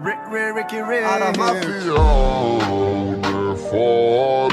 Rick, Rick, Ricky, Rick. Out of my field before.